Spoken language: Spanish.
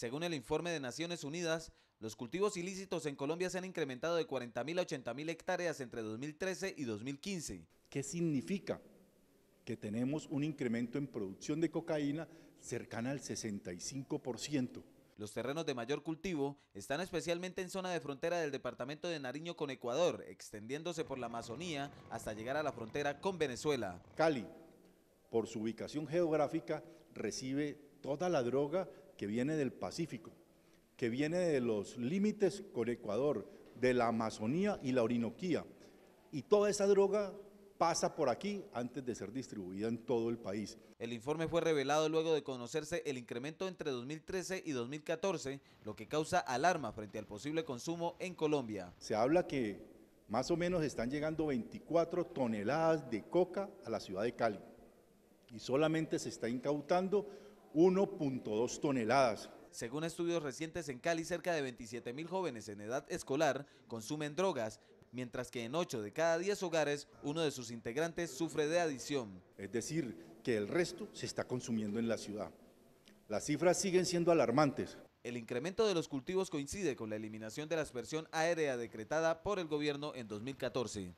Según el informe de Naciones Unidas, los cultivos ilícitos en Colombia se han incrementado de 40.000 a 80.000 hectáreas entre 2013 y 2015. ¿Qué significa? Que tenemos un incremento en producción de cocaína cercana al 65%. Los terrenos de mayor cultivo están especialmente en zona de frontera del departamento de Nariño con Ecuador, extendiéndose por la Amazonía hasta llegar a la frontera con Venezuela. Cali, por su ubicación geográfica, recibe toda la droga que viene del Pacífico, que viene de los límites con Ecuador, de la Amazonía y la Orinoquía. Y toda esa droga pasa por aquí antes de ser distribuida en todo el país. El informe fue revelado luego de conocerse el incremento entre 2013 y 2014, lo que causa alarma frente al posible consumo en Colombia. Se habla que más o menos están llegando 24 toneladas de coca a la ciudad de Cali y solamente se está incautando 1.2 toneladas. Según estudios recientes en Cali, cerca de 27 mil jóvenes en edad escolar consumen drogas, mientras que en 8 de cada 10 hogares uno de sus integrantes sufre de adicción. Es decir, que el resto se está consumiendo en la ciudad. Las cifras siguen siendo alarmantes. El incremento de los cultivos coincide con la eliminación de la aspersión aérea decretada por el gobierno en 2014.